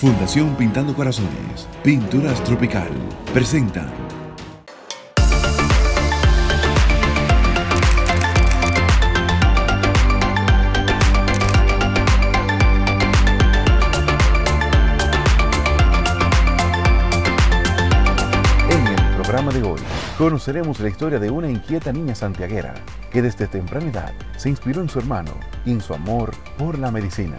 Fundación Pintando Corazones, Pinturas Tropical, presenta En el programa de hoy conoceremos la historia de una inquieta niña santiaguera que desde temprana edad se inspiró en su hermano y en su amor por la medicina.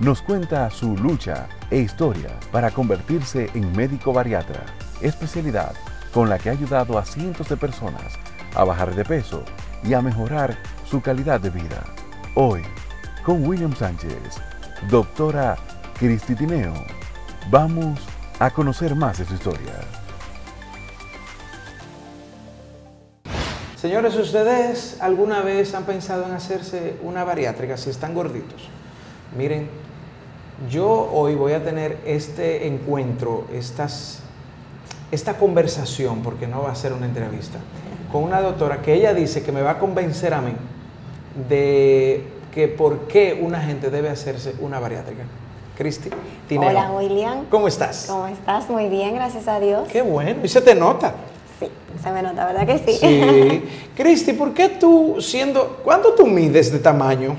Nos cuenta su lucha e historia para convertirse en médico bariatra, especialidad con la que ha ayudado a cientos de personas a bajar de peso y a mejorar su calidad de vida. Hoy, con William Sánchez, doctora Cristi Tineo, vamos a conocer más de su historia. Señores, ¿ustedes alguna vez han pensado en hacerse una bariátrica si están gorditos? Miren, yo hoy voy a tener este encuentro, estas, esta conversación, porque no va a ser una entrevista, con una doctora que ella dice que me va a convencer a mí de que por qué una gente debe hacerse una bariátrica. Cristi, Tineo. Hola, William. ¿Cómo estás? ¿Cómo estás? Muy bien, gracias a Dios. Qué bueno, y se te nota. Sí, se me nota, ¿verdad que sí? Sí. Cristi, ¿por qué tú siendo, cuánto tú mides de tamaño?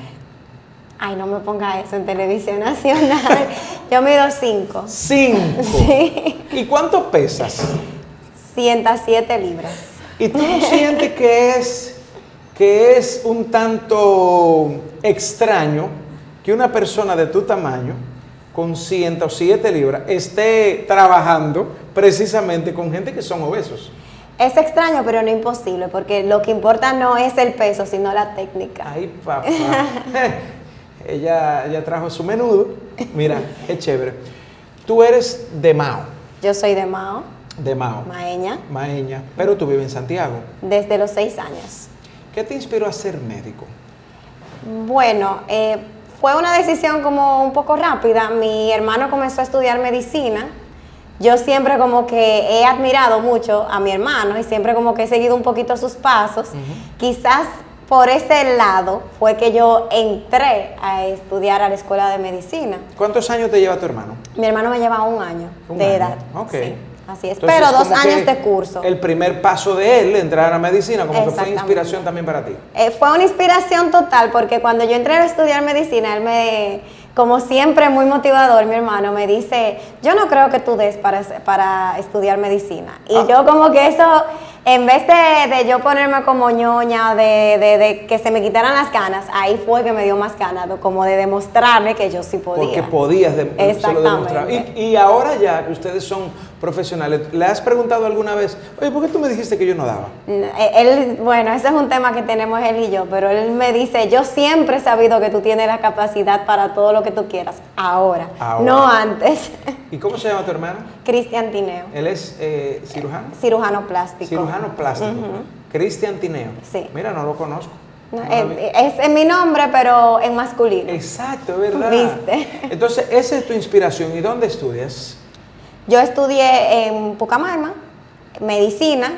Ay, no me ponga eso en televisión nacional. Yo mido 5. Cinco. Sí. ¿Y cuánto pesas? 107 libras. ¿Y tú no sientes que es, que es un tanto extraño que una persona de tu tamaño, con 107 libras, esté trabajando precisamente con gente que son obesos? Es extraño, pero no imposible, porque lo que importa no es el peso, sino la técnica. Ay, papá. ella, ella trajo su menudo. Mira, es chévere. Tú eres de Mao. Yo soy de Mao, De Mao. maeña, Maeña. Pero tú vives en Santiago. desde los 6 años. ¿Qué te inspiró a ser médico? Bueno, eh, fue una decisión como un poco rápida. Mi hermano comenzó a estudiar medicina. Yo siempre como que he admirado mucho a mi hermano y siempre como que he seguido un poquito sus pasos. Quizás por ese lado fue que yo entré a estudiar a la escuela de medicina. ¿Cuántos años te lleva tu hermano? Mi hermano me lleva un año Un de año. edad. Ok. Sí, así es. Entonces, Pero dos años de curso. El primer paso de él, entrar a medicina, como que fue inspiración también para ti. Eh, fue una inspiración total porque cuando yo entré a estudiar medicina, él me, como siempre muy motivador, mi hermano, me dice, yo no creo que tú des para, para estudiar medicina. Y Ah. yo como que eso, en vez de, de yo ponerme como ñoña, de, de- de que se me quitaran las ganas, ahí fue que me dio más ganas, como de demostrarme que yo sí podía. Porque podías de- Exactamente. demostrar. Y, y ahora ya que ustedes son profesionales, ¿le has preguntado alguna vez, oye, ¿por qué tú me dijiste que yo no daba? Eh, Él, bueno, ese es un tema que tenemos él y yo, pero él me dice, yo siempre he sabido que tú tienes la capacidad para todo lo que tú quieras, ahora, Ahora. no antes. ¿Y cómo se llama tu hermano? Cristian Tineo, Él es eh, cirujano. cirujano plástico. Cirujano plástico. Cristian Tineo. Sí. Mira, no lo conozco. No, es en mi nombre, pero en masculino. Exacto, es ¿verdad? ¿Viste? Entonces, esa es tu inspiración. ¿Y dónde estudias? Yo estudié en Pucamaima, medicina,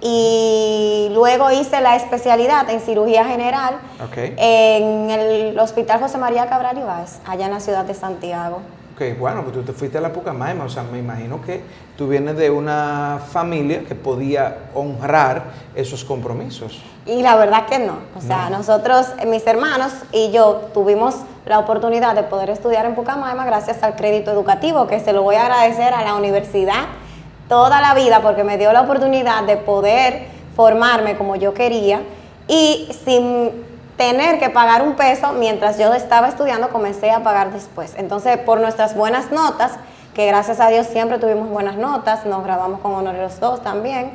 y luego hice la especialidad en cirugía general en el Hospital José María Cabral Ibáez, allá en la ciudad de Santiago. Ok, bueno, pues tú te fuiste a la Pucamaima, o sea, me imagino que tú vienes de una familia que podía honrar esos compromisos. Y la verdad que no. O sea, nosotros, mis hermanos y yo tuvimos la oportunidad de poder estudiar en Pucamaima gracias al crédito educativo, que se lo voy a agradecer a la universidad toda la vida porque me dio la oportunidad de poder formarme como yo quería y sin tener que pagar un peso mientras yo estaba estudiando comencé a pagar después. Entonces, por nuestras buenas notas, que gracias a Dios siempre tuvimos buenas notas, nos graduamos con honores los dos también,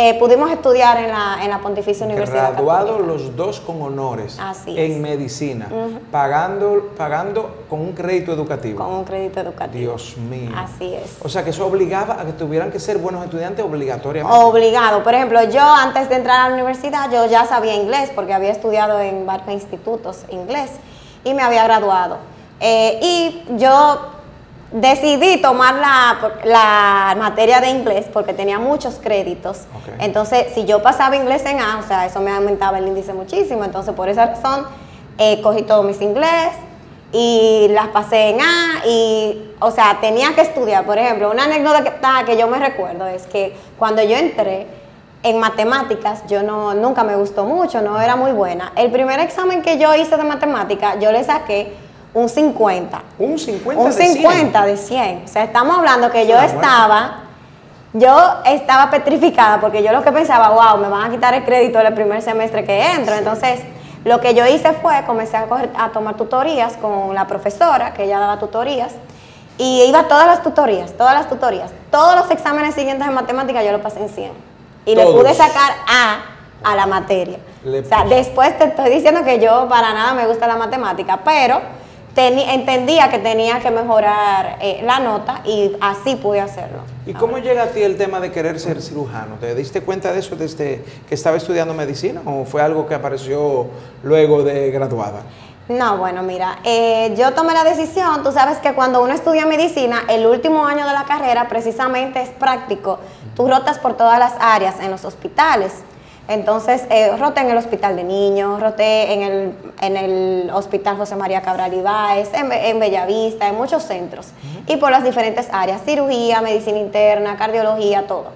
eh, pudimos estudiar en la, en la Pontificia Universidad Graduados los dos con honores Así en medicina, pagando, pagando con un crédito educativo. con un crédito educativo. Dios mío. Así es. O sea que eso obligaba a que tuvieran que ser buenos estudiantes obligatoriamente. Obligado. Por ejemplo, yo antes de entrar a la universidad, yo ya sabía inglés porque había estudiado en varios institutos inglés y me había graduado. Eh, y yo decidí tomar la, la materia de inglés porque tenía muchos créditos. Entonces, si yo pasaba inglés en A, o sea, eso me aumentaba el índice muchísimo. Entonces, por esa razón, eh, cogí todo mis inglés y las pasé en A y, o sea, tenía que estudiar. Por ejemplo, una anécdota que, que yo me recuerdo es que cuando yo entré en matemáticas, yo no, nunca me gustó mucho, no era muy buena. El primer examen que yo hice de matemáticas, yo le saqué un 50. Un 50 un 50 de 100. O sea, estamos hablando que yo estaba, yo estaba petrificada porque yo lo que pensaba, wow, me van a quitar el crédito del primer semestre que entro. Entonces, lo que yo hice fue, comencé a, a tomar tutorías con la profesora, que ella daba tutorías, y iba a todas las tutorías, todas las tutorías. Todos los exámenes siguientes de matemáticas yo lo pasé en 100. Y le pude sacar A a la materia. o sea, después te estoy diciendo que yo para nada me gusta la matemática, pero entendía que tenía que mejorar eh, la nota y así pude hacerlo. ¿Y cómo llega a ti el tema de querer ser cirujano? ¿Te diste cuenta de eso desde que estaba estudiando medicina o fue algo que apareció luego de graduada? No, bueno, mira, eh, yo tomé la decisión, tú sabes que cuando uno estudia medicina, el último año de la carrera precisamente es práctico. Tú rotas por todas las áreas en los hospitales. Entonces, eh, roté en el Hospital de Niños, roté en el, en el Hospital José María Cabral Ibáez, en, en Bellavista, en muchos centros. Y por las diferentes áreas, cirugía, medicina interna, cardiología, todo.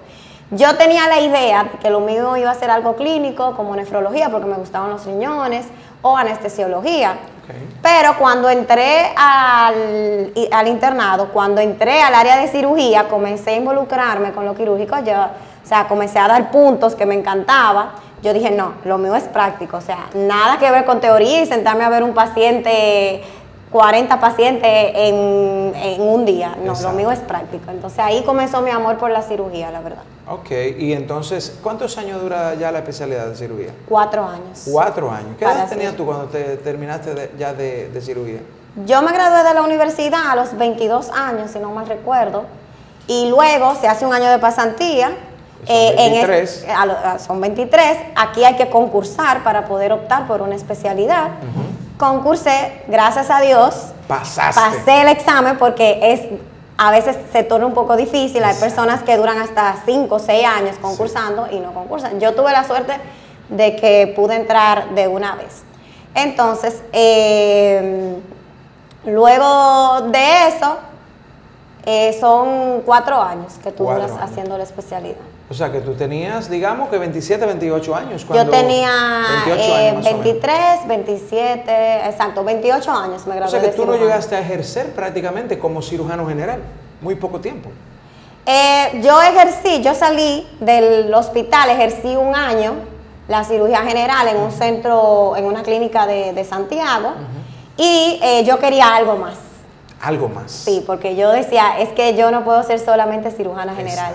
Yo tenía la idea que lo mío iba a ser algo clínico, como nefrología, porque me gustaban los riñones, o anestesiología. Pero cuando entré al, al internado, cuando entré al área de cirugía, comencé a involucrarme con lo quirúrgico, o sea, comencé a dar puntos que me encantaba. Yo dije, no, lo mío es práctico, o sea, nada que ver con teoría y sentarme a ver un paciente, 40 pacientes en, un día. No, lo mío es práctico. Entonces ahí comenzó mi amor por la cirugía, la verdad. Ok, y entonces, ¿cuántos años dura ya la especialidad de cirugía? Cuatro años. Cuatro años. ¿Qué edad tenías tú cuando te terminaste ya de, de cirugía? Yo me gradué de la universidad a los 22 años, si no mal recuerdo, y luego se hace un año de pasantía son 23. Eh, son 23. Aquí hay que concursar para poder optar por una especialidad. Concursé, gracias a Dios. Pasaste. Pasé el examen porque es a veces se torna un poco difícil. Hay personas que duran hasta 5 o 6 años concursando y no concursan. Yo tuve la suerte de que pude entrar de una vez. Entonces, eh, luego de eso, eh, son cuatro años que tú duras haciendo la especialidad. O sea, que tú tenías, digamos, que 27, 28 años. Cuando, Yo tenía 23, 27, eh, exacto, 28 años me gradué. O sea, que tú no llegaste a ejercer prácticamente como cirujano general, muy poco tiempo. Eh, yo ejercí, yo salí del hospital, ejercí un año la cirugía general en un centro, en una clínica de, Santiago, y eh, yo quería algo más algo más. Sí, porque yo decía, es que yo no puedo ser solamente cirujana general,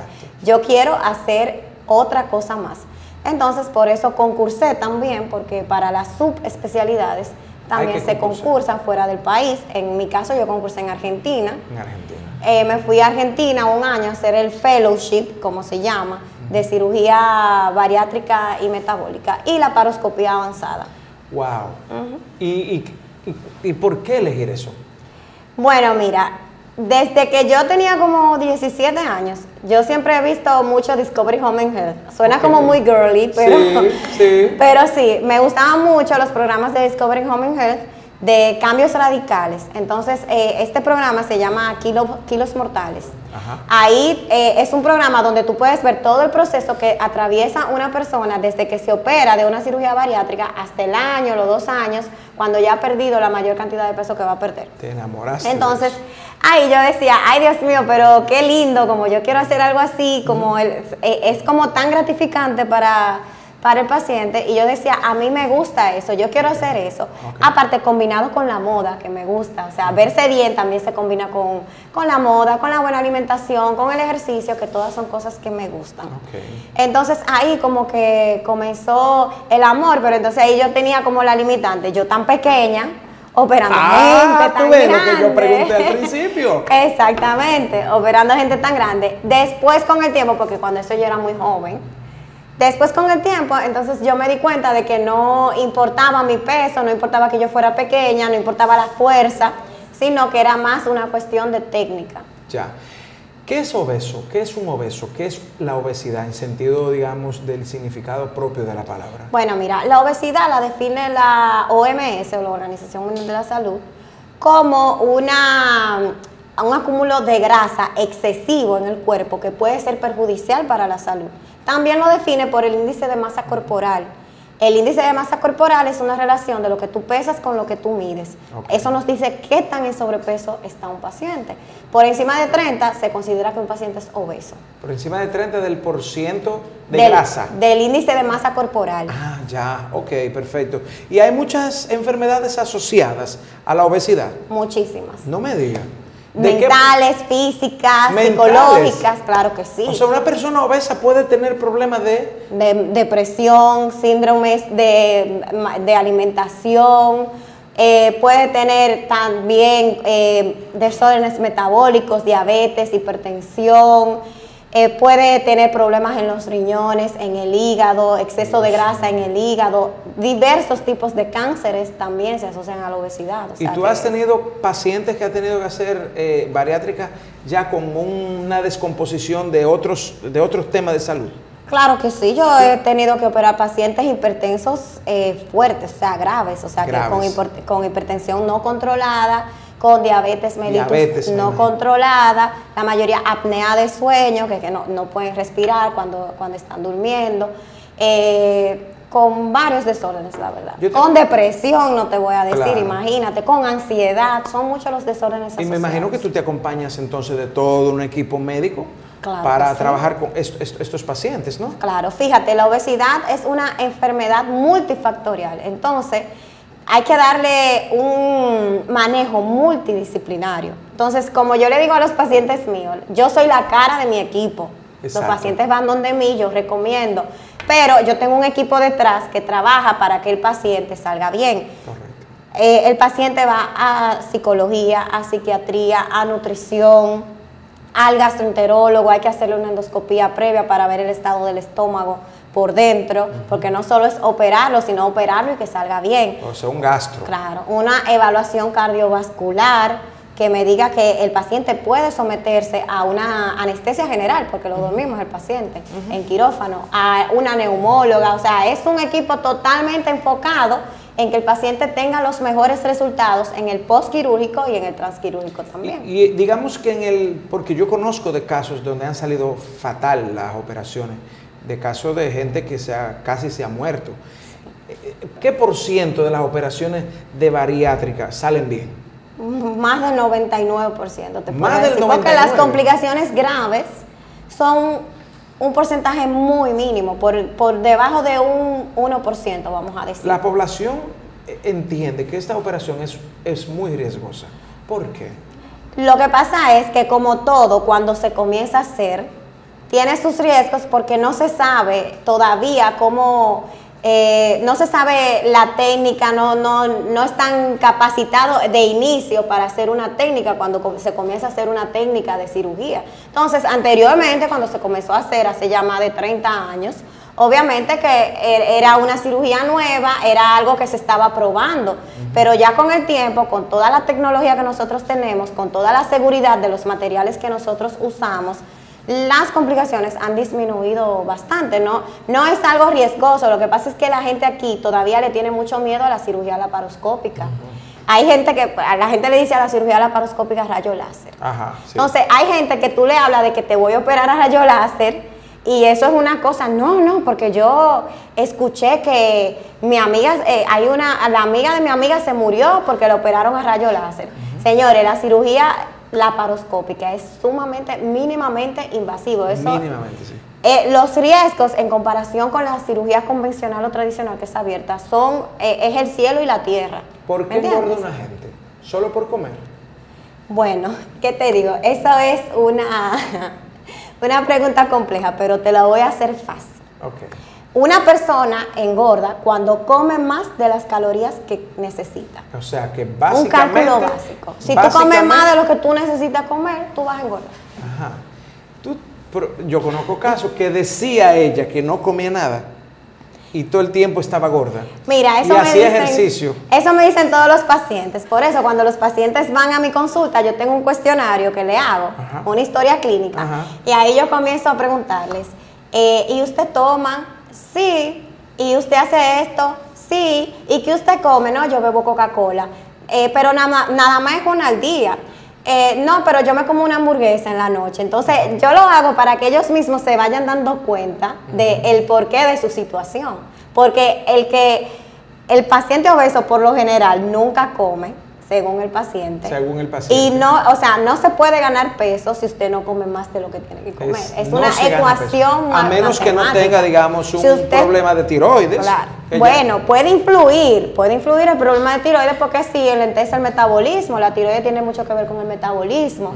yo quiero hacer otra cosa más. Entonces, por eso concursé también, porque para las subespecialidades también se concursan fuera del país. En mi caso, yo concursé en Argentina. En Argentina. Eh, me fui a Argentina un año a hacer el fellowship, como se llama, de cirugía bariátrica y metabólica y la paroscopía avanzada. ¡Wow! ¿Y, y por qué elegir eso? Bueno, mira, desde que yo tenía como 17 años, yo siempre he visto mucho Discovery Home and Health. Suena como muy girly, pero sí, sí. pero sí, me gustaban mucho los programas de Discovery Home and Health de cambios radicales. Entonces, eh, este programa se llama Kilos Mortales. Ahí eh, es un programa donde tú puedes ver todo el proceso que atraviesa una persona desde que se opera de una cirugía bariátrica hasta el año, los dos años, cuando ya ha perdido la mayor cantidad de peso que va a perder. Te enamoraste. Entonces, ahí yo decía, ay Dios mío, pero qué lindo, como yo quiero hacer algo así, como el, eh, es como tan gratificante para para el paciente y yo decía, a mí me gusta eso, yo quiero hacer eso. Aparte, combinado con la moda, que me gusta, o sea, verse bien también se combina con, la moda, con la buena alimentación, con el ejercicio, que todas son cosas que me gustan. Entonces ahí como que comenzó el amor, pero entonces ahí yo tenía como la limitante, yo tan pequeña, operando ah, gente tan grande. lo que yo pregunté al principio. Exactamente, operando gente tan grande. Después con el tiempo, porque cuando eso yo era muy joven, Después con el tiempo, entonces yo me di cuenta de que no importaba mi peso, no importaba que yo fuera pequeña, no importaba la fuerza, sino que era más una cuestión de técnica. Ya. ¿Qué es obeso? ¿Qué es un obeso? ¿Qué es la obesidad en sentido, digamos, del significado propio de la palabra? Bueno, mira, la obesidad la define la OMS, o la Organización Mundial de la Salud, como una, un acúmulo de grasa excesivo en el cuerpo que puede ser perjudicial para la salud. También lo define por el índice de masa corporal. El índice de masa corporal es una relación de lo que tú pesas con lo que tú mides. Eso nos dice qué tan en sobrepeso está un paciente. Por encima de 30 se considera que un paciente es obeso. Por encima de 30 del por ciento de grasa. Del índice de masa corporal. Ah, ya, ok, perfecto. ¿Y hay muchas enfermedades asociadas a la obesidad? Muchísimas. No me digas. Mentales, físicas, psicológicas, claro que sí. O sea, una persona obesa puede tener problemas de... de depresión, síndromes de, de alimentación, eh, puede tener también eh, desórdenes metabólicos, diabetes, hipertensión, eh, puede tener problemas en los riñones, en el hígado, exceso de grasa en el hígado, diversos tipos de cánceres también se asocian a la obesidad. ¿Y tú has tenido pacientes que han tenido que hacer eh, bariátrica ya con una descomposición de otros, de otros temas de salud? Claro que sí, yo he tenido que operar pacientes hipertensos eh, fuertes, o sea, graves, o sea, que con, con hipertensión no controlada con diabetes mellitus no controlada, la mayoría apnea de sueño, que, no, pueden respirar cuando, cuando están durmiendo, eh, con varios desórdenes, la verdad. Con depresión, no te voy a decir, imagínate, con ansiedad, son muchos los desórdenes. Y me imagino que tú te acompañas entonces de todo un equipo médico. para trabajar con estos pacientes, ¿no? Claro, fíjate, la obesidad es una enfermedad multifactorial. Entonces, hay que darle un manejo multidisciplinario. Entonces, como yo le digo a los pacientes míos, yo soy la cara de mi equipo. Los pacientes van donde mí, yo recomiendo, pero yo tengo un equipo detrás que trabaja para que el paciente salga bien. Correcto. Eh, el paciente va a psicología, a psiquiatría, a nutrición, al gastroenterólogo, hay que hacerle una endoscopía previa para ver el estado del estómago por dentro, porque no solo es operarlo, sino operarlo y que salga bien. O sea, un gastro. Claro, una evaluación cardiovascular que me diga que el paciente puede someterse a una anestesia general, porque lo dormimos el paciente, en quirófano, a una neumóloga, o sea, es un equipo totalmente enfocado en que el paciente tenga los mejores resultados en el postquirúrgico y en el transquirúrgico también. y, digamos que en el, porque yo conozco de casos donde han salido fatal las operaciones, de casos de gente que se casi se ha muerto. ¿Qué por ciento de las operaciones de bariátrica salen bien? Más del 99%, te Más del decir, porque las complicaciones graves son un porcentaje muy mínimo, por, debajo de un 1%, vamos a decir. La población entiende que esta operación es, es muy riesgosa. ¿Por qué? Lo que pasa es que como todo, cuando se comienza a hacer, tiene sus riesgos porque no se sabe todavía cómo, eh, no se sabe la técnica, no, no, no están capacitados de inicio para hacer una técnica cuando se comienza a hacer una técnica de cirugía. Entonces, anteriormente, cuando se comenzó a hacer, hace ya más de 30 años, obviamente que er, era una cirugía nueva, era algo que se estaba probando, pero ya con el tiempo, con toda la tecnología que nosotros tenemos, con toda la seguridad de los materiales que nosotros usamos, las complicaciones han disminuido bastante, ¿no? No es algo riesgoso, lo que pasa es que la gente aquí todavía le tiene mucho miedo a la cirugía laparoscópica. Hay gente que, a la gente le dice a la cirugía laparoscópica rayo láser. Ajá, Entonces, hay gente que tú le hablas de que te voy a operar a rayo láser y eso es una cosa, no, no, porque yo escuché que mi amiga, eh, hay una, la amiga de mi amiga se murió porque le operaron a rayo láser. Señores, la cirugía laparoscópica es sumamente, mínimamente invasivo. Eso, mínimamente, sí. Eh, los riesgos en comparación con la cirugía convencional o tradicional que es abierta son eh, es el cielo y la tierra. ¿Por qué engorda una gente? ¿Solo por comer? Bueno, ¿qué te digo? Eso es una, una pregunta compleja, pero te la voy a hacer fácil. Okay. Una persona engorda cuando come más de las calorías que necesita. O sea, que básicamente... Un cálculo básico. Si tú comes más de lo que tú necesitas comer, tú vas a engordar. Ajá. yo conozco casos que decía ella que no comía nada y todo el tiempo estaba gorda. Mira, eso y me hacía ejercicio. Eso me dicen todos los pacientes. Por eso, cuando los pacientes van a mi consulta, yo tengo un cuestionario que le hago, una historia clínica, y ahí yo comienzo a preguntarles, eh, ¿y usted toma Sí. ¿Y usted hace esto? Sí. ¿Y qué usted come? No, yo bebo Coca-Cola. eh, pero nada, más- nada más es una al día. Eh, no, pero yo me como una hamburguesa en la noche. Entonces, yo lo hago para que ellos mismos se vayan dando cuenta del el porqué de su situación. Porque el que el paciente obeso por lo general nunca come, según el paciente. Según el paciente. Y no, o sea, no se puede ganar peso si usted no come más de lo que tiene que comer. Es, no una ecuación A menos que no tenga, digamos, un Si usted- problema de tiroides. Claro. Bueno, puede influir, puede influir el problema de tiroides porque sí, enlentece el metabolismo, la tiroides tiene mucho que ver con el metabolismo.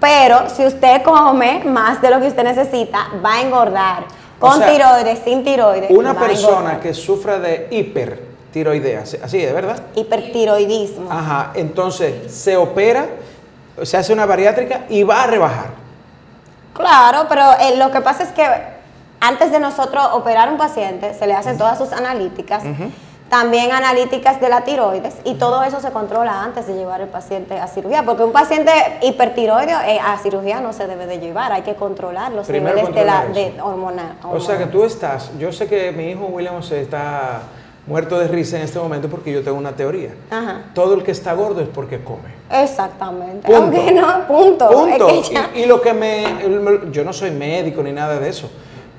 Pero si usted come más de lo que usted necesita, va a engordar. O Con sea, tiroides, sin tiroides. Una a persona que sufra de hipertiroidea, así es, ¿verdad? Hipertiroidismo. Ajá, entonces se opera, se hace una bariátrica y va a rebajar. Claro, pero eh, lo que pasa es que antes de nosotros operar un paciente, se le hacen todas sus analíticas, también analíticas de la tiroides, y todo eso se controla antes de llevar el paciente a cirugía, porque un paciente hipertiroideo eh, a cirugía no se debe de llevar, hay que controlar los Primero niveles de la de hormona. O sea que tú estás, yo sé que mi hijo William se está muerto de risa en este momento porque yo tengo una teoría. Ajá. Todo el que está gordo es porque come. Exactamente. Punto. Aunque no, punto. Punto. Es que ya- Y, y lo que me, yo no soy médico ni nada de eso,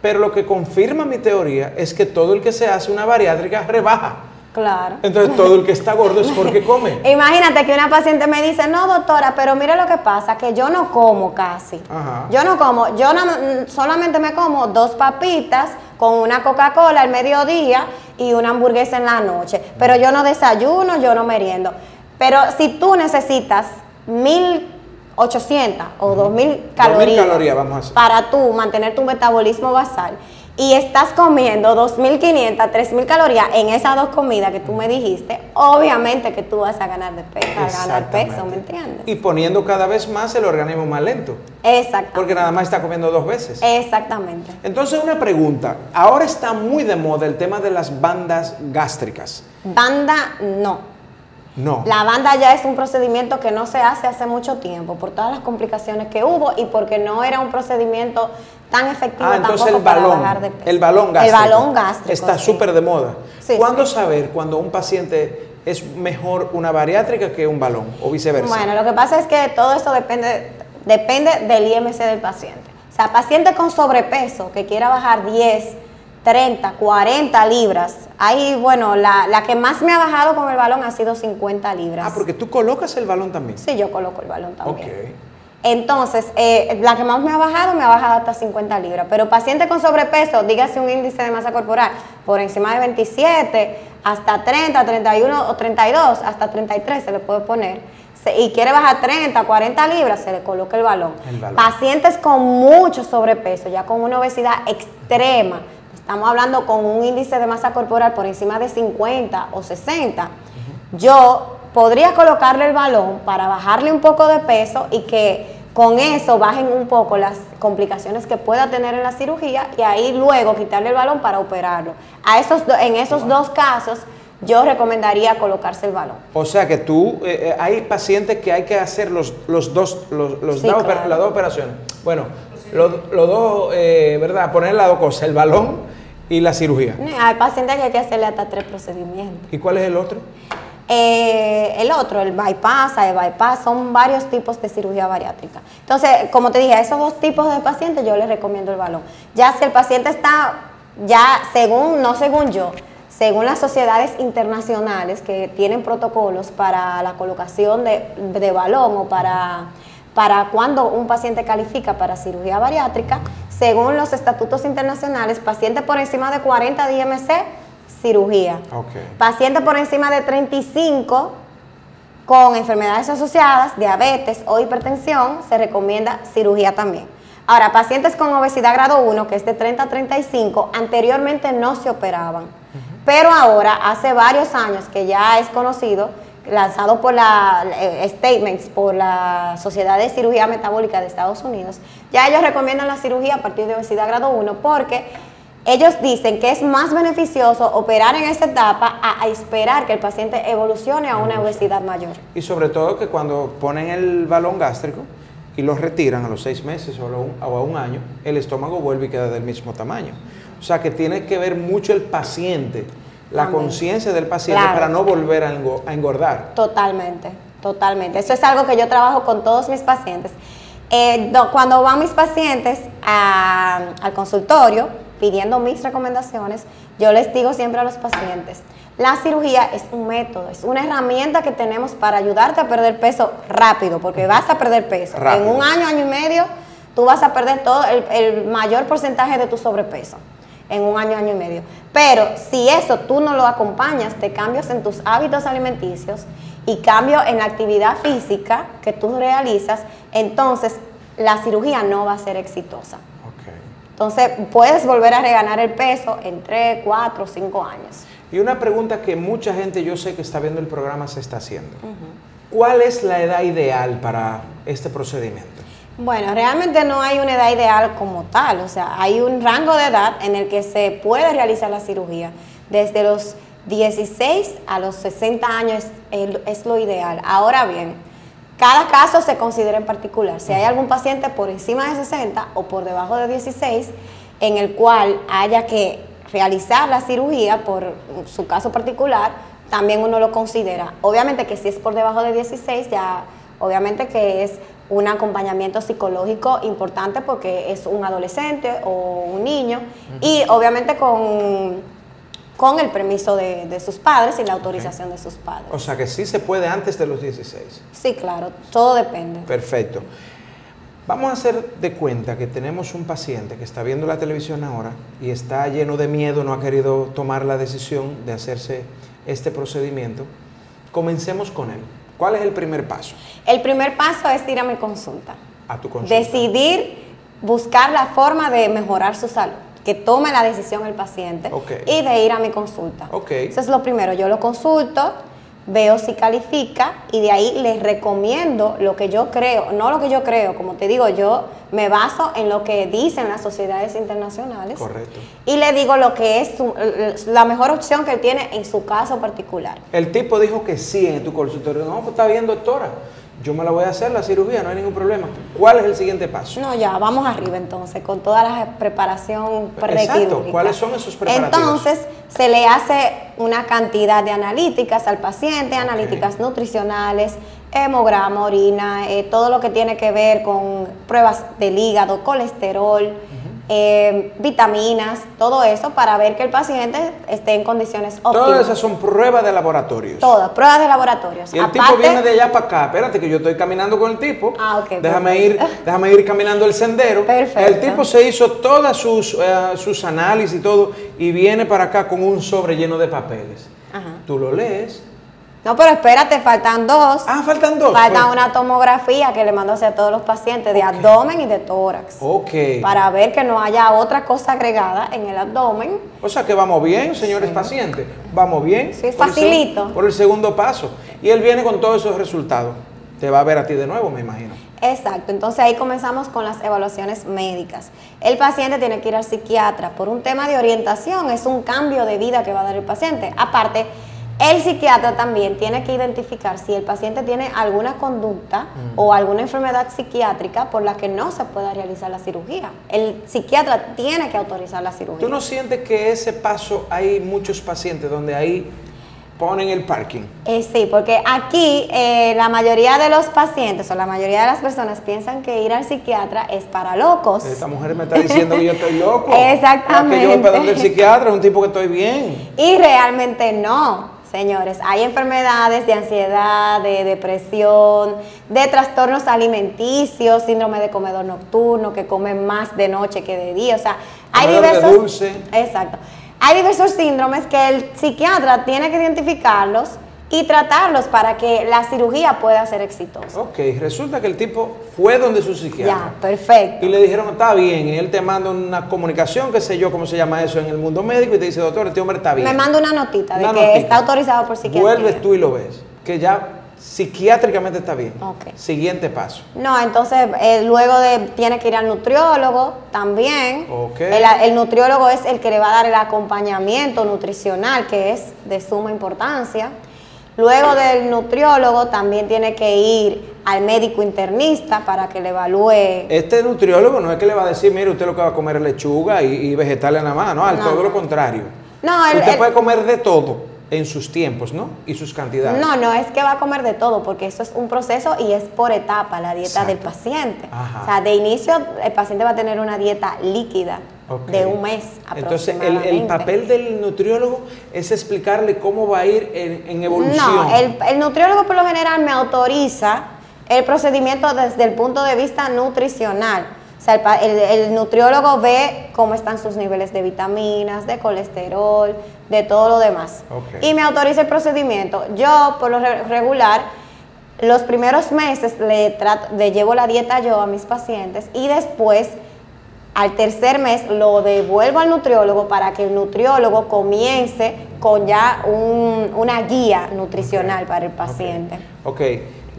pero lo que confirma mi teoría es que todo el que se hace una bariátrica rebaja. Claro. Entonces todo el que está gordo es porque come. Imagínate que una paciente me dice, no doctora, pero mire lo que pasa, que yo no como casi. Ajá. Yo no como, yo no- solamente me como dos papitas con una Coca-Cola al mediodía y una hamburguesa en la noche. Pero yo no desayuno, yo no meriendo. Pero si tú necesitas 1800 o 2000 calorías, calorías, vamos a hacer. para tú mantener tu metabolismo basal y estás comiendo 2500, 3000 calorías en esas dos comidas que tú me dijiste, obviamente que tú vas a ganar de peso, a ganar peso, ¿me entiendes? Y poniendo cada vez más el organismo más lento, Exactamente. porque nada más está comiendo dos veces. Exactamente. Entonces una pregunta, ahora está muy de moda el tema de las bandas gástricas. Banda, no. No. La banda ya es un procedimiento que no se hace hace mucho tiempo por todas las complicaciones que hubo y porque no era un procedimiento tan efectivo Ah, entonces tampoco el para balón, bajar de peso. el balón gástrico. El balón gástrico. Está sí. súper de moda. Sí, ¿Cuándo sí. saber cuando un paciente es mejor una bariátrica que un balón o viceversa? Bueno, lo que pasa es que todo eso depende, depende del IMC del paciente. O sea, paciente con sobrepeso que quiera bajar 10, 30, 40 libras. Ahí, bueno, la, la que más me ha bajado con el balón ha sido 50 libras. ah, porque tú colocas el balón también. Sí, yo coloco el balón también. Ok. Entonces, eh, la que más me ha bajado, me ha bajado hasta 50 libras. Pero paciente con sobrepeso, dígase un índice de masa corporal por encima de 27, hasta 30, 31 o 32, hasta 33 se le puede poner. Se- y quiere bajar 30, 40 libras, se le coloca el balón. El balón. Pacientes con mucho sobrepeso, ya con una obesidad extrema, estamos hablando con un índice de masa corporal por encima de 50 o 60, yo podría colocarle el balón para bajarle un poco de peso y que con eso bajen un poco las complicaciones que pueda tener en la cirugía y ahí luego quitarle el balón para operarlo. A esos en esos dos casos yo recomendaría colocarse el balón. O sea que tú, eh, eh, hay pacientes que hay que hacer los, los dos, los, los Sí, dos oper- claro. las dos operaciones. Bueno, los, los dos, eh, ¿verdad? Poner las dos cosas, el balón y la cirugía. Hay pacientes que hay que hacerle hasta tres procedimientos. ¿Y cuál es el otro? Eh, el otro, el bypass, el bypass, son varios tipos de cirugía bariátrica. Entonces, como te dije, a esos dos tipos de pacientes yo les recomiendo el balón. Ya si el paciente está, ya según, no según yo, según las sociedades internacionales que tienen protocolos para la colocación de, de balón o para, para cuando un paciente califica para cirugía bariátrica, según los estatutos internacionales, paciente por encima de 40 de IMC, cirugía. Ok. Paciente por encima de 35 con enfermedades asociadas, diabetes o hipertensión, se recomienda cirugía también. Ahora, pacientes con obesidad grado 1, que es de 30 a 35, anteriormente no se operaban, pero ahora, hace varios años que ya es conocido, lanzado por la eh, statements por la Sociedad de Cirugía Metabólica de Estados Unidos, ya ellos recomiendan la cirugía a partir de obesidad grado 1 porque ellos dicen que es más beneficioso operar en esta etapa a, a esperar que el paciente evolucione a una obesidad mayor. Y sobre todo que cuando ponen el balón gástrico y lo retiran a los seis meses o a un, o a un año, el estómago vuelve y queda del mismo tamaño. O sea que tiene que ver mucho el paciente la conciencia del paciente Claro. para no volver a engo- a engordar. Totalmente, totalmente. Eso es algo que yo trabajo con todos mis pacientes. Eh, do- cuando van mis pacientes a- al consultorio pidiendo mis recomendaciones, yo les digo siempre a los pacientes, la cirugía es un método, es una herramienta que tenemos para ayudarte a perder peso rápido, porque vas a perder peso. Rápido. En un año, año y medio, tú vas a perder todo el, el mayor porcentaje de tu sobrepeso en un año, año y medio. Pero si eso tú no lo acompañas de cambios en tus hábitos alimenticios y cambio en la actividad física que tú realizas, entonces la cirugía no va a ser exitosa. Entonces puedes volver a reganar el peso en 3, 4, 5 años. Y una pregunta que mucha gente yo sé que está viendo el programa se está haciendo. ¿Cuál es la edad ideal para este procedimiento? Bueno, realmente no hay una edad ideal como tal, o sea, hay un rango de edad en el que se puede realizar la cirugía. Desde los 16 a los 60 años es, es lo ideal. Ahora bien, cada caso se considera en particular. Si hay algún paciente por encima de 60 o por debajo de 16, en el cual haya que realizar la cirugía por su caso particular, también uno lo considera. Obviamente que si es por debajo de 16, ya obviamente que es un acompañamiento psicológico importante porque es un adolescente o un niño y obviamente con, con el permiso de, de sus padres y la autorización de sus padres. O sea que sí se puede antes de los 16. Sí, claro, todo depende. Perfecto. Vamos a hacer de cuenta que tenemos un paciente que está viendo la televisión ahora y está lleno de miedo, no ha querido tomar la decisión de hacerse este procedimiento. Comencemos con él. ¿Cuál es el primer paso El primer paso es ir a mi consulta. a tu consulta? Decidir buscar la forma de mejorar su salud. Que tome la decisión el paciente y de ir a mi consulta. Ok. Eso es lo primero. Yo lo consulto, veo si califica y de ahí les recomiendo lo que yo creo. No lo que yo creo, como te digo, yo me baso en lo que dicen las sociedades internacionales. Correcto. Y le digo lo que es su- la mejor opción que él tiene en su caso particular. El tipo dijo que sí en tu consultorio. No, pues está bien, doctora. Yo me la voy a hacer la cirugía, no hay ningún problema. ¿Cuál es el siguiente paso? No, ya, vamos arriba entonces, con toda la preparación Exacto. ¿cuáles son esos preparativos? Entonces, se le hace una cantidad de analíticas al paciente, analíticas nutricionales, hemograma, orina, eh, todo lo que tiene que ver con pruebas del hígado, colesterol, eh, vitaminas, todo eso para ver que el paciente esté en condiciones óptimas. Todas esas son pruebas de laboratorios. Todas, pruebas de laboratorios. Y el tipo viene de allá para acá. Espérate que yo estoy caminando con el tipo. Ah, ok, Déjame perfecto. ir, déjame ir caminando el sendero. Perfecto. El tipo se hizo todas sus, eh, sus análisis y todo y viene para acá con un sobre lleno de papeles. Ajá. Tú lo lees. No, pero espérate, faltan dos. Ah, faltan dos. Falta pues. una tomografía que le mando a hacer a todos los pacientes de abdomen y de tórax. Ok. Para ver que no haya otra cosa agregada en el abdomen. O sea que vamos bien, señores pacientes. Vamos bien. Sí, Por facilito. Por el segundo paso. Y él viene con todos esos resultados. Te va a ver a ti de nuevo, me imagino. Exacto, entonces ahí comenzamos con las evaluaciones médicas. El paciente tiene que ir al psiquiatra por un tema de orientación, es un cambio de vida que va a dar el paciente. Aparte, el psiquiatra también tiene que identificar si el paciente tiene alguna conducta o alguna enfermedad psiquiátrica por la que no se pueda realizar la cirugía. El psiquiatra tiene que autorizar la cirugía. ¿Tú no sientes que ese paso hay muchos pacientes donde ahí ponen el parking? Eh, sí, porque aquí eh, la mayoría de los pacientes o la mayoría de las personas piensan que ir al psiquiatra es para locos. Esta mujer me está diciendo que yo estoy loco. Exactamente. Que yo voy para donde el psiquiatra, un tipo que estoy bien. Y realmente no, señores. Hay enfermedades de ansiedad, de depresión, de trastornos alimenticios, síndrome de comedor nocturno, que comen más de noche que de día. O sea, hay diversos. dulce. Exacto. Hay diversos síndromes que el psiquiatra tiene que identificarlos y tratarlos para que la cirugía pueda ser exitosa. Ok, resulta que el tipo fue donde su psiquiatra. Ya, perfecto. Y le dijeron, está bien, y él te manda una comunicación, qué sé yo, cómo se llama eso en el mundo médico, y te dice, doctor, este hombre está bien. Me manda una notita de que notita. está autorizado por psiquiatría. Vuelves tú y lo ves, que ya psiquiátricamente está bien. Ok. Siguiente paso. No, entonces eh, luego de tiene que ir al nutriólogo también. Ok. El, el nutriólogo es el que le va a dar el acompañamiento nutricional, que es de suma importancia. Luego del nutriólogo también tiene que ir al médico internista para que le evalúe. Este nutriólogo no es que le va a decir, mire, usted lo que va a comer es lechuga y, y vegetales nada más, no, al No. todo lo contrario. No, el- Usted el- puede comer de todo en sus tiempos, ¿no? Y sus cantidades. No, no es que va a comer de todo, porque eso es un proceso y es por etapa la dieta del paciente. Ajá. O sea, de inicio el paciente va a tener una dieta líquida Ok. de un mes Entonces, el, aproximadamente. el papel del nutriólogo es explicarle cómo va a ir en, en evolución. No, el, el nutriólogo por lo general me autoriza el procedimiento desde el punto de vista nutricional. O sea, el, el- el nutriólogo ve cómo están sus niveles de vitaminas, de colesterol, de todo lo demás. Ok. Y me autoriza el procedimiento. Yo, por lo re- regular, los primeros meses le, trato, le llevo la dieta yo a mis pacientes y después al tercer mes lo devuelvo al nutriólogo para que el nutriólogo comience con ya un- una guía nutricional para el paciente. Ok,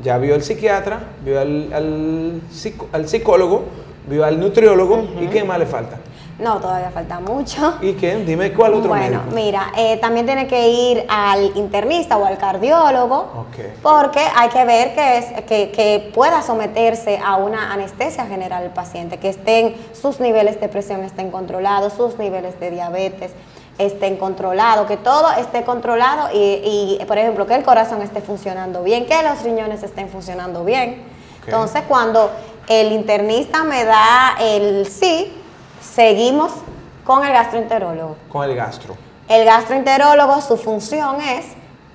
ya vio al psiquiatra, vio al, al psicólogo, vio al nutriólogo, ¿y qué más le falta? No, todavía falta mucho. ¿Y qué? Dime cuál otro bueno, médico. mira, eh, también tiene que ir al internista o al cardiólogo, porque hay que ver que, es, que, que pueda someterse a una anestesia general el paciente, que estén sus niveles de presión estén controlados, sus niveles de diabetes estén controlados, que todo esté controlado y, y, por ejemplo, que el corazón esté funcionando bien, que los riñones estén funcionando bien. Entonces, cuando el internista me da el sí, seguimos con el gastroenterólogo. Con el gastro. El gastroenterólogo, su función es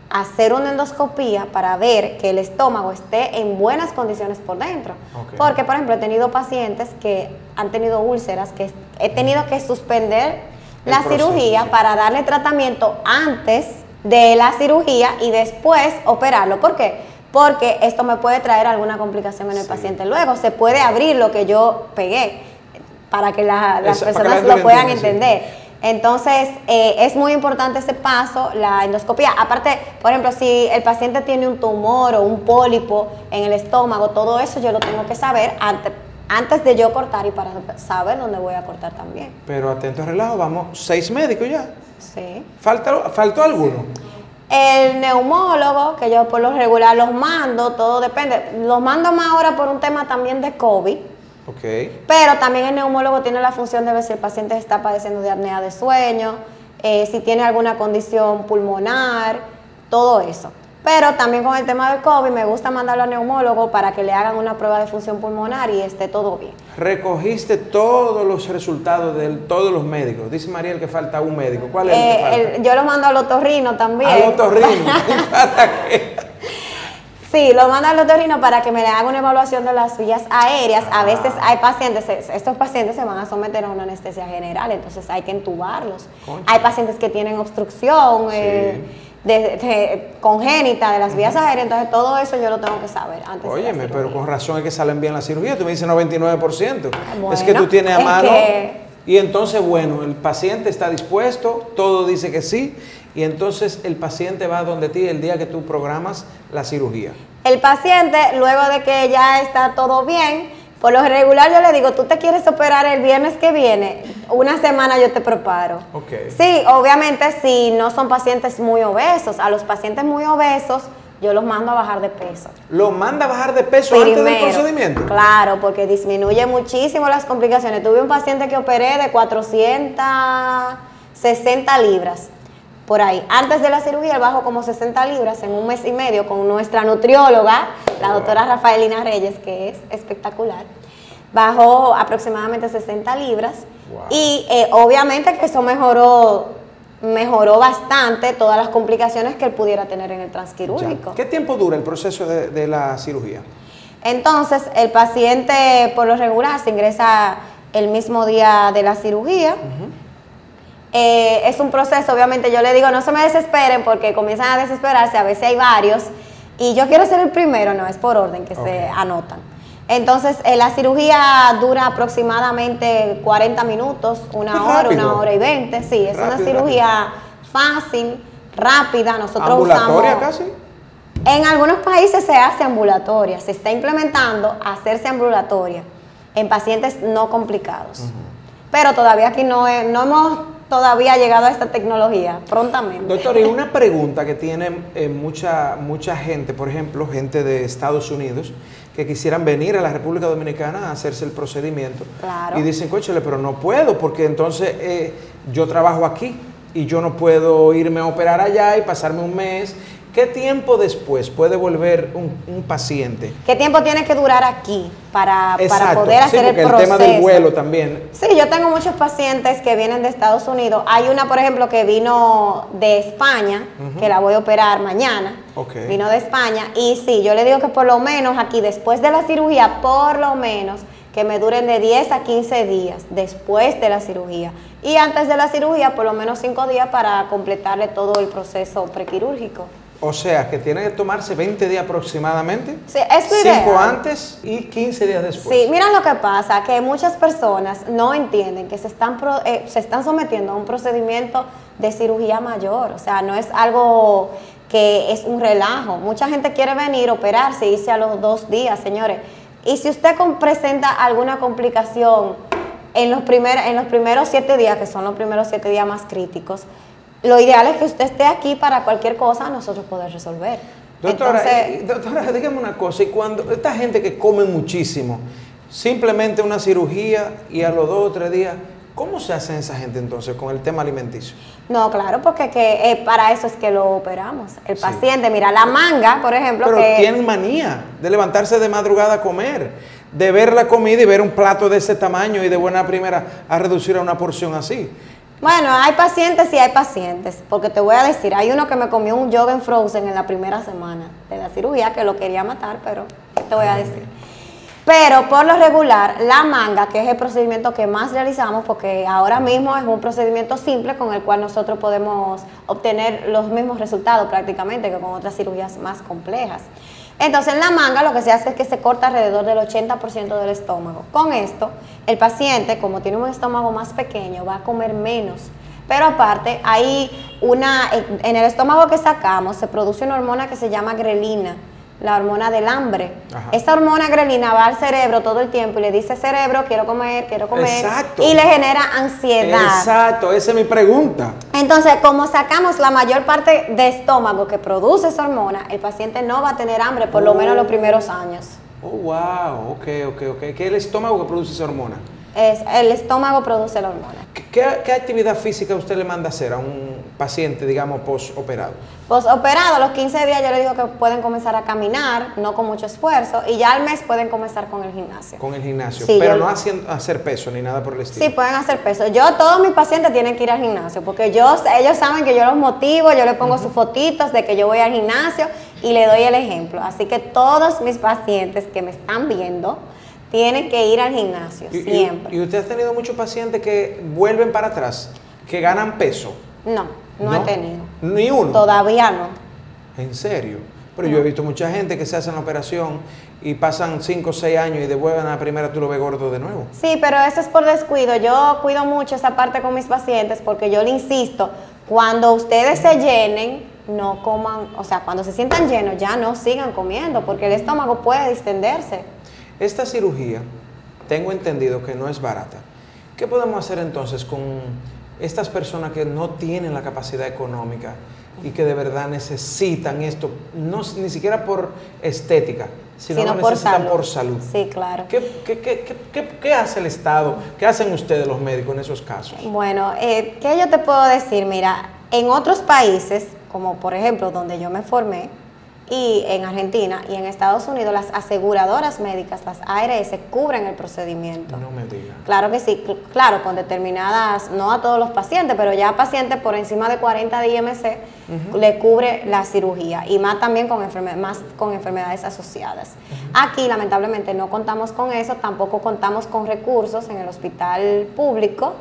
hacer una endoscopía para ver que el estómago esté en buenas condiciones por dentro. Ok. Porque, por ejemplo, he tenido pacientes que han tenido úlceras, que he tenido que suspender El la proceso, cirugía sí. para darle tratamiento antes de la cirugía y después operarlo. ¿Por qué? Porque esto me puede traer alguna complicación en el Sí. paciente. Luego se puede abrir lo que yo pegué para que la- las Eso, para que la personas lo puedan sí. entender. Entonces, eh, es muy importante ese paso, la endoscopía. Aparte, por ejemplo, si el paciente tiene un tumor o un pólipo en el estómago, todo eso yo lo tengo que saber antes, antes de yo cortar y para saber dónde voy a cortar también. Pero atento al relajo, vamos, seis médicos ya. Sí. ¿Falta, ¿Faltó alguno? El neumólogo, que yo por lo regular los mando, todo depende. Los mando más ahora por un tema también de COVID. Ok. Pero también el neumólogo tiene la función de ver si el paciente está padeciendo de apnea de sueño, eh, si tiene alguna condición pulmonar, todo eso. Pero también con el tema del COVID me gusta mandarlo al neumólogo para que le hagan una prueba de función pulmonar y esté todo bien. Recogiste todos los resultados de todos los médicos. Dice Mariel que falta un médico. ¿Cuál es el que Eh, falta? el- yo lo mando al otorrino también. Al otorrino. ¿Para qué? Sí, lo mando al otorrino para que me le haga una evaluación de las vías aéreas. A veces Ah. hay pacientes, es- estos pacientes se van a someter a una anestesia general, entonces hay que entubarlos. Concha. Hay pacientes que tienen obstrucción eh, de- de- congénita de las vías aéreas, entonces todo eso yo lo tengo que saber antes Óyeme, pero con razón es que salen bien la cirugía. Tú me dices 99%. Bueno, es que tú tienes a mano. que- Y entonces, bueno, el paciente está dispuesto, todo dice que sí. Y entonces el paciente va donde ti el día que tú programas la cirugía. El paciente, luego de que ya está todo bien, por lo regular yo le digo, tú te quieres operar el viernes que viene, una semana yo te preparo. Ok. Sí, obviamente si no son pacientes muy obesos, a los pacientes muy obesos yo los mando a bajar de peso. ¿Lo manda a bajar de peso antes del procedimiento? Claro, porque disminuye muchísimo las complicaciones. Tuve un paciente que operé de 460 libras. Por ahí. Antes de la cirugía, él bajó como 60 libras en un mes y medio con nuestra nutrióloga, la doctora Rafaelina Reyes, que es espectacular. Bajó aproximadamente 60 libras. Wow. Y eh, obviamente que eso mejoró, mejoró bastante todas las complicaciones que él pudiera tener en el transquirúrgico. Ya. ¿Qué tiempo dura el proceso de, de la cirugía? Entonces, el paciente por lo regular se ingresa el mismo día de la cirugía. Eh, es un proceso, obviamente yo le digo, no se me desesperen porque comienzan a desesperarse, a veces hay varios, y yo quiero ser el primero, no, es por orden que se anotan. Entonces, eh, la cirugía dura aproximadamente 40 minutos, una hora, rápido. una hora y 20. Sí, es una Rápido, cirugía fácil, rápida. Nosotros ¿Ambulatoria usamos... casi? En algunos países se hace ambulatoria, se está implementando hacerse ambulatoria en pacientes no complicados. Pero todavía aquí no, no hemos todavía llegado a esta tecnología, prontamente. Doctor, y una pregunta que tiene eh, mucha, mucha gente, por ejemplo, gente de Estados Unidos, que quisieran venir a la República Dominicana a hacerse el procedimiento. Claro. Y dicen, cóchale, pero no puedo, porque entonces eh, yo trabajo aquí y yo no puedo irme a operar allá y pasarme un mes. ¿Qué tiempo después puede volver un, un paciente? ¿Qué tiempo tiene que durar aquí para, para poder sí, hacer el proceso? tema del vuelo también. Sí, yo tengo muchos pacientes que vienen de Estados Unidos. Hay una, por ejemplo, que vino de España, que la voy a operar mañana. Ok. Vino de España. Y sí, yo le digo que por lo menos aquí, después de la cirugía, por lo menos que me duren de 10 a 15 días después de la cirugía. Y antes de la cirugía, por lo menos 5 días para completarle todo el proceso prequirúrgico. O sea, que tiene que tomarse 20 días aproximadamente. Sí, es tu 5 ideal. antes y 15 días después. Sí, mira lo que pasa, que muchas personas no entienden que se están, pro- eh, se están sometiendo a un procedimiento de cirugía mayor, o sea, no es algo que es un relajo. Mucha gente quiere venir, operarse, irse a los dos días, señores. Y si usted presenta alguna complicación en los, primer, en los primeros siete días, que son los primeros siete días más críticos, lo ideal es que usted esté aquí para cualquier cosa nosotros poder resolver. Doctora, Entonces- doctora, dígame una cosa, y cuando esta gente que come muchísimo, simplemente una cirugía y a los dos o tres días, ¿cómo se hace esa gente entonces con el tema alimenticio? No, claro, porque que, eh, para eso es que lo operamos. El Sí. paciente, mira, la manga, por ejemplo, Pero que tienen manía de levantarse de madrugada a comer, de ver la comida y ver un plato de ese tamaño y de buena primera a reducir a una porción así. Bueno, hay pacientes y hay pacientes, porque te voy a decir, hay uno que me comió un en frozen en la primera semana de la cirugía que lo quería matar, pero ¿qué te voy a decir? Pero por lo regular, la manga, que es el procedimiento que más realizamos, porque ahora mismo es un procedimiento simple con el cual nosotros podemos obtener los mismos resultados prácticamente que con otras cirugías más complejas. Entonces, en la manga lo que se hace es que se corta alrededor del 80% del estómago. Con esto, el paciente, como tiene un estómago más pequeño, va a comer menos. Pero aparte, hay una, en el estómago que sacamos se produce una hormona que se llama grelina, la hormona del hambre. Ajá. Esta hormona grelina va al cerebro todo el tiempo y le dice cerebro, quiero comer, quiero comer. Exacto. Y le genera ansiedad. Exacto, esa es mi pregunta. Entonces, como sacamos la mayor parte de estómago que produce esa hormona, el paciente no va a tener hambre por lo menos los primeros años. Oh, wow, ok, ok, ok. ¿Qué es el estómago que produce esa hormona? Es, el estómago produce la hormona. ¿Qué, qué- qué actividad física usted le manda a hacer a un paciente, digamos, postoperado? Postoperado, los 15 días yo le digo que pueden comenzar a caminar, no con mucho esfuerzo, y ya al mes pueden comenzar con el gimnasio. Con el gimnasio, Sí, pero yo- no haciendo, hacer peso ni nada por el estilo. Sí, pueden hacer peso. Yo, todos mis pacientes tienen que ir al gimnasio, porque yo, ellos saben que yo los motivo, yo les pongo sus fotitos de que yo voy al gimnasio y le doy el ejemplo. Así que todos mis pacientes que me están viendo tienen que ir al gimnasio, Y- y- siempre. Y, usted ha tenido muchos pacientes que vuelven para atrás, que ganan peso. no, no, he tenido. Ni uno. Todavía no. En serio. Pero yo he visto mucha gente que se hacen la operación y pasan 5 o 6 años y devuelven a la primera, tú lo ves gordo de nuevo. Sí, pero eso es por descuido. Yo cuido mucho esa parte con mis pacientes porque yo le insisto, cuando ustedes se llenen, no coman, o sea, cuando se sientan llenos, ya no sigan comiendo porque el estómago puede distenderse. Esta cirugía, tengo entendido que no es barata. ¿Qué podemos hacer entonces con estas personas que no tienen la capacidad económica y que de verdad necesitan esto, no, ni siquiera por estética, sino, sino lo por necesitan salud. por salud? Sí, claro. ¿Qué, qué- qué- qué- qué- qué hace el Estado? ¿Qué hacen ustedes los médicos en esos casos? Bueno, eh, ¿qué yo te puedo decir? Mira, en otros países, como por ejemplo donde yo me formé, y en Argentina y en Estados Unidos, las aseguradoras médicas, las ARS, cubren el procedimiento. No me digan. Claro que sí, cl- claro, con determinadas, no a todos los pacientes, pero ya a pacientes por encima de 40 de IMC le cubre la cirugía y más también con, enferme- más con enfermedades asociadas. Aquí lamentablemente no contamos con eso, tampoco contamos con recursos en el hospital público.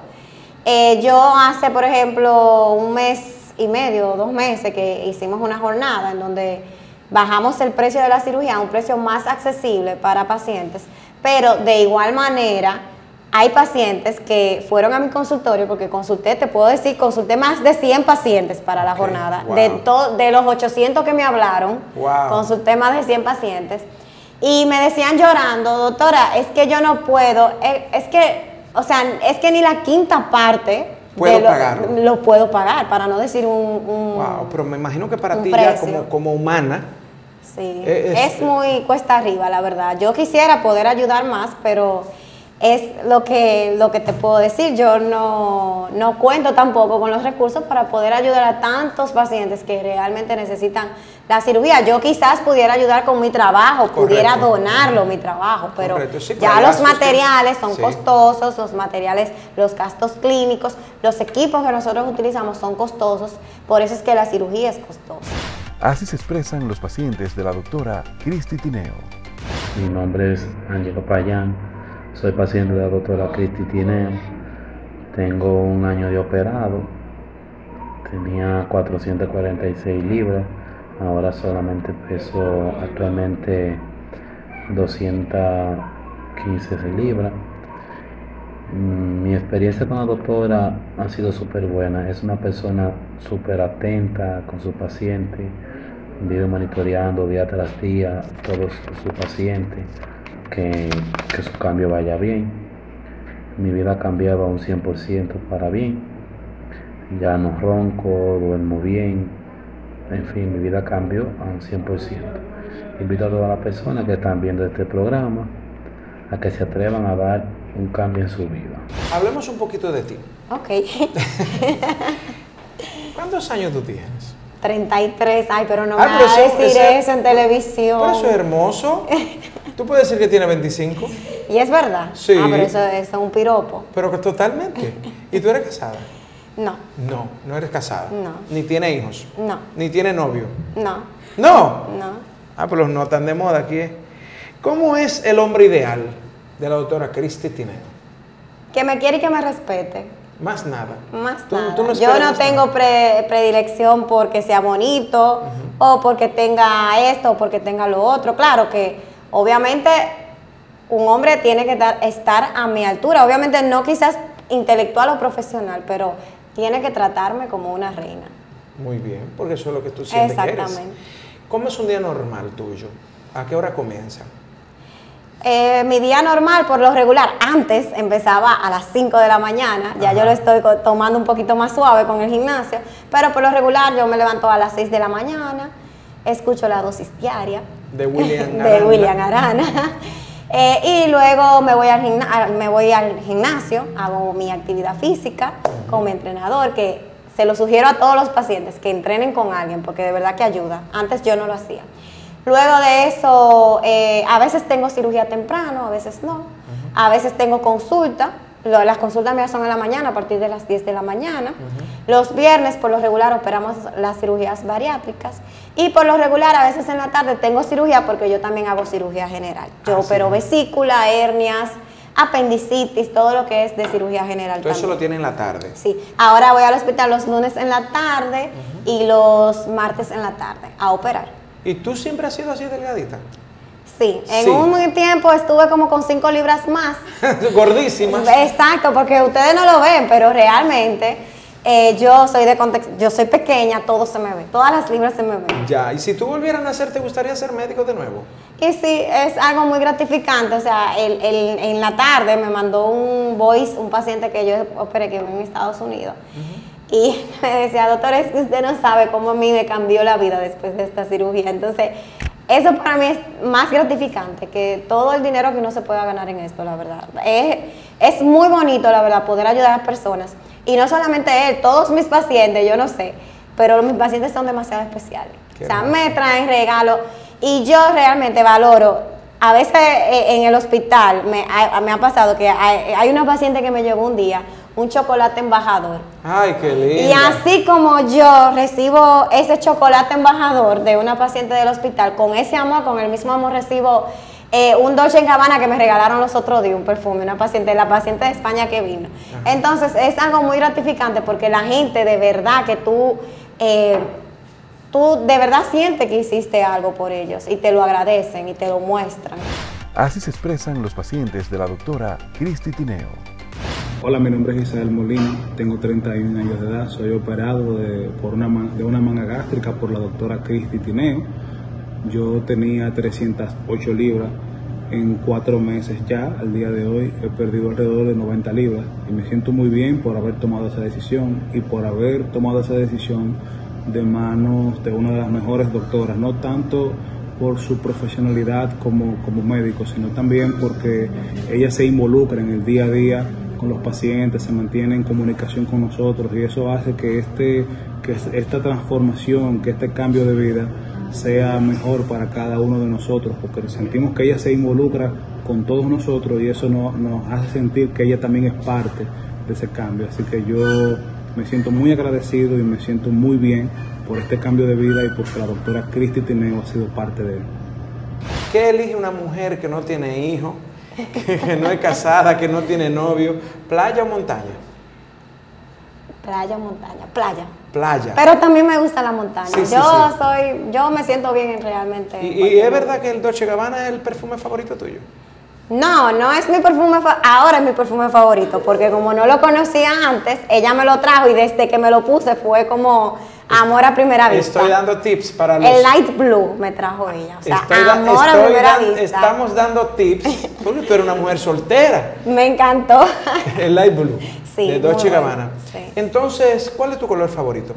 Eh, yo hace, por ejemplo, un mes y medio, dos meses que hicimos una jornada en donde bajamos el precio de la cirugía a un precio más accesible para pacientes, pero de igual manera hay pacientes que fueron a mi consultorio, porque consulté, te puedo decir, consulté más de 100 pacientes para la jornada, wow. de, to- de los 800 que me hablaron, Wow. consulté más de 100 pacientes, y me decían llorando, doctora, es que yo no puedo, eh, es que, o sea, es que ni la quinta parte Puedo lo, pagarlo. lo puedo pagar, para no decir un... un- Wow, pero me imagino que para ti ya como, como humana, Sí, es- es, muy cuesta arriba, la verdad. Yo quisiera poder ayudar más, pero es lo que, lo que te puedo decir. Yo no, no cuento tampoco con los recursos para poder ayudar a tantos pacientes que realmente necesitan la cirugía. Yo quizás pudiera ayudar con mi trabajo, pudiera donarlo mi trabajo, pero ya los materiales son costosos, los materiales, los gastos clínicos, los equipos que nosotros utilizamos son costosos, por eso es que la cirugía es costosa. Así se expresan los pacientes de la doctora Cristi Tineo. Mi nombre es Angelo Payán soy paciente de la doctora Cristi Tineo. Tengo un año de operado. Tenía 446 libras. Ahora solamente peso actualmente 215 libras. Mm, mi experiencia con la doctora ha sido súper buena. Es una persona súper atenta con su paciente. Vive monitoreando día tras día todos sus pacientes que, su cambio vaya bien. Mi vida ha cambiado a un 100% para bien. Ya no ronco, duermo bien. En fin, mi vida cambió a un 100%. Invito a todas las personas que están viendo este programa a que se atrevan a dar un cambio en su vida. Hablemos un poquito de ti. Ok. ¿Cuántos años tú tienes? 33, ay, pero no me a decir eso en televisión. Pero eso es hermoso. Tú puedes decir que tiene 25. Y es verdad. Sí. Ah, pero eso, es un piropo. Pero que totalmente. ¿Y tú eres casada? No. No, no eres casada. No. Ni tiene hijos. No. Ni tiene novio. No. ¿No? No. Ah, pues los no están de moda aquí. ¿eh? ¿Cómo es el hombre ideal de la doctora Cristi Tineo? Que me quiere y que me respete. Más nada. Más nada. Yo no tengo predilección porque sea bonito o porque tenga esto o porque tenga lo otro. Claro que obviamente un hombre tiene que estar a mi altura. Obviamente no quizás intelectual o profesional, pero tiene que tratarme como una reina. Muy bien, porque eso es lo que tú sientes Exactamente. ¿Cómo es un día normal tuyo? ¿A qué hora comienza? Eh, mi día normal, por lo regular, antes empezaba a las 5 de la mañana, ya yo lo estoy tomando un poquito más suave con el gimnasio, pero por lo regular yo me levanto a las 6 de la mañana, escucho la dosis diaria de William Arana, de William Arana eh, y luego me voy, al me voy al gimnasio, hago mi actividad física con mi entrenador, que se lo sugiero a todos los pacientes que entrenen con alguien, porque de verdad que ayuda. Antes yo no lo hacía. Luego de eso, eh, a veces tengo cirugía temprano, a veces no. A veces tengo consulta. Las consultas mías son en la mañana, a partir de las 10 de la mañana. Los viernes, por lo regular, operamos las cirugías bariátricas. Y por lo regular, a veces en la tarde tengo cirugía porque yo también hago cirugía general. Yo ah, opero vesícula, hernias, apendicitis, todo lo que es de cirugía general. Todo eso lo tiene en la tarde. Sí. Ahora voy al hospital los lunes en la tarde y los martes en la tarde a operar. ¿Y tú siempre has sido así delgadita? Sí, en un tiempo estuve como con 5 libras más. Gordísima. Exacto, porque ustedes no lo ven, pero realmente eh, yo soy de contexto, yo soy pequeña, todo se me ve, todas las libras se me ven. Ya, y si tú volvieras a nacer, ¿te gustaría ser médico de nuevo? Y sí, es algo muy gratificante, o sea, el, en la tarde me mandó un voice, un paciente que yo operé que en Estados Unidos. Y me decía, doctor, es que usted no sabe cómo a mí me cambió la vida después de esta cirugía. Entonces, eso para mí es más gratificante que todo el dinero que uno se pueda ganar en esto, la verdad. Es, es muy bonito, la verdad, poder ayudar a las personas. Y no solamente él, todos mis pacientes, yo no sé, pero mis pacientes son demasiado especiales. o sea, me traen regalos y yo realmente valoro. A veces eh, en el hospital me, me ha pasado que hay, hay una paciente que me llevó un día un chocolate embajador. Ay, qué lindo. Y así como yo recibo ese chocolate embajador de una paciente del hospital, con ese amor, con el mismo amor recibo eh, un Dolce en Gabbana que me regalaron los otros días, un perfume, una paciente, la paciente de España que vino. Entonces es algo muy gratificante porque la gente de verdad que tú, eh, tú de verdad sientes que hiciste algo por ellos y te lo agradecen y te lo muestran. Así se expresan los pacientes de la doctora Cristi Tineo. Hola, mi nombre es Isabel Molina, tengo 31 años de edad, soy operado de, por una, de una manga gástrica por la doctora Cristi Tineo. Yo tenía 308 libras, en cuatro meses ya, al día de hoy, he perdido alrededor de 90 libras y me siento muy bien por haber tomado esa decisión y por haber tomado esa decisión de manos de una de las mejores doctoras, no tanto por su profesionalidad como, como médico, sino también porque ella se involucra en el día a día los pacientes, se mantiene en comunicación con nosotros y eso hace que, este, que esta transformación, que este cambio de vida sea mejor para cada uno de nosotros, porque sentimos que ella se involucra con todos nosotros y eso nos, nos hace sentir que ella también es parte de ese cambio. Así que yo me siento muy agradecido y me siento muy bien por este cambio de vida y porque la doctora Cristi Tineo ha sido parte de él. ¿Qué elige una mujer que no tiene hijo, que no es casada, que no tiene novio? ¿Playa o montaña? Playa o montaña, playa. Playa. Pero también me gusta la montaña. Sí, sí, yo sí. soy, yo me siento bien en realmente. en ¿Y, es verdad que el Dolce Gabbana es el perfume favorito tuyo? No, no es mi perfume, ahora es mi perfume favorito, porque como no lo conocía antes, ella me lo trajo y desde que me lo puse fue como amor a primera vista. Estoy dando tips para los... El light blue me trajo ella, o sea, Estoy da- amor a primera dan- vista. Estamos dando tips, porque tú eres una mujer soltera. Me encantó. El light blue Sí, de Dolce bueno, Gabbana. sí. Entonces, ¿cuál es tu color favorito?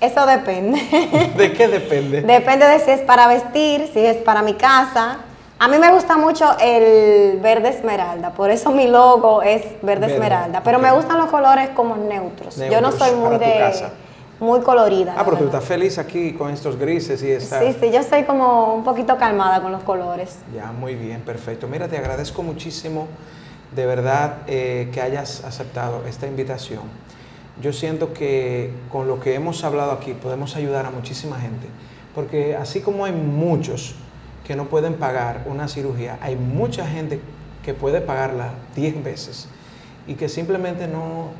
Eso depende. ¿De qué depende? Depende de si es para vestir, si es para mi casa. A mí me gusta mucho el verde esmeralda, por eso mi logo es verde, Verde, esmeralda. Pero me gustan los colores como neutros. Yo no soy muy de casa. muy colorida. ah, pero tú estás feliz aquí con estos grises y esta... Sí, sí, yo soy como un poquito calmada con los colores. Ya, muy bien, perfecto. Mira, te agradezco muchísimo de verdad eh, que hayas aceptado esta invitación. Yo siento que con lo que hemos hablado aquí podemos ayudar a muchísima gente, porque así como hay muchos que no pueden pagar una cirugía, hay mucha gente que puede pagarla 10 veces y que simplemente no,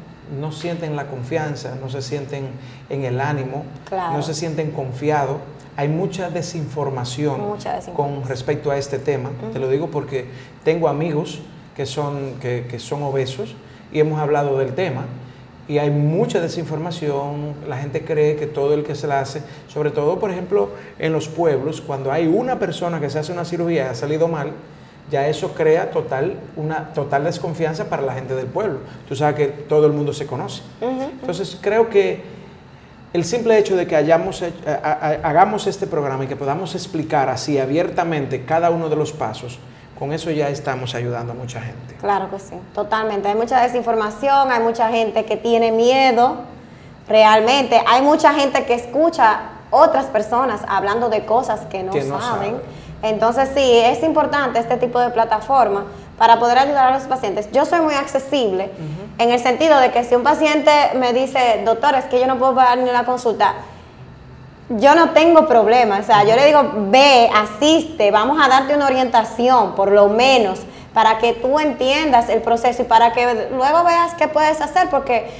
no sienten la confianza, no se sienten en el ánimo, Claro. no se sienten confiados. Hay mucha desinformación, Mucha desinformación. con respecto a este tema. Te lo digo porque tengo amigos que son, que, que son obesos y hemos hablado del tema. Y hay mucha desinformación, la gente cree que todo el que se la hace, sobre todo, por ejemplo, en los pueblos, cuando hay una persona que se hace una cirugía y ha salido mal, ya eso crea total, una total desconfianza para la gente del pueblo. Tú sabes que todo el mundo se conoce. Entonces, creo que el simple hecho de que hayamos hecho- a- hagamos este programa y que podamos explicar así abiertamente cada uno de los pasos, con eso ya estamos ayudando a mucha gente. Claro que sí, totalmente. Hay mucha desinformación, hay mucha gente que tiene miedo, realmente. Hay mucha gente que escucha otras personas hablando de cosas que no, Que no saben. saben. Entonces sí, es importante este tipo de plataforma para poder ayudar a los pacientes. Yo soy muy accesible en el sentido de que si un paciente me dice, doctor, es que yo no puedo pagar ni la consulta, yo no tengo problema, o sea, yo le digo, ve, asiste, vamos a darte una orientación, por lo menos, para que tú entiendas el proceso y para que luego veas qué puedes hacer, porque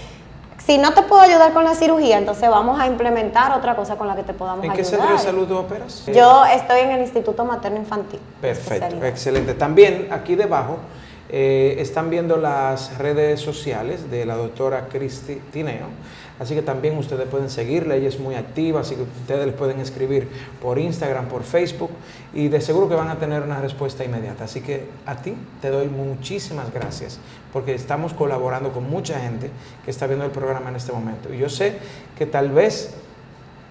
si no te puedo ayudar con la cirugía, entonces vamos a implementar otra cosa con la que te podamos ¿En qué ayudar. centro de salud tú operas? Yo estoy en el Instituto Materno Infantil. Perfecto, excelente. También aquí debajo eh, están viendo las redes sociales de la doctora Cristi Tineo, así que también ustedes pueden seguirla, ella es muy activa, así que ustedes les pueden escribir por Instagram, por Facebook y de seguro que van a tener una respuesta inmediata. Así que a ti te doy muchísimas gracias porque estamos colaborando con mucha gente que está viendo el programa en este momento. Y yo sé que tal vez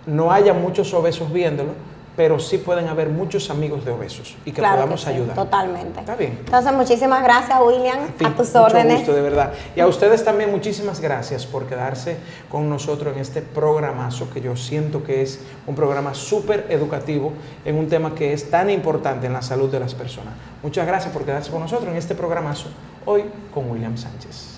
no haya muchos obesos viéndolo, pero sí pueden haber muchos amigos de obesos y que Claro podamos sí, ayudar. Totalmente. Está bien. Entonces, muchísimas gracias, William, A, ti, a tus mucho órdenes. gusto, de verdad. Y a ustedes también muchísimas gracias por quedarse con nosotros en este programazo que yo siento que es un programa súper educativo en un tema que es tan importante en la salud de las personas. Muchas gracias por quedarse con nosotros en este programazo hoy con William Sánchez.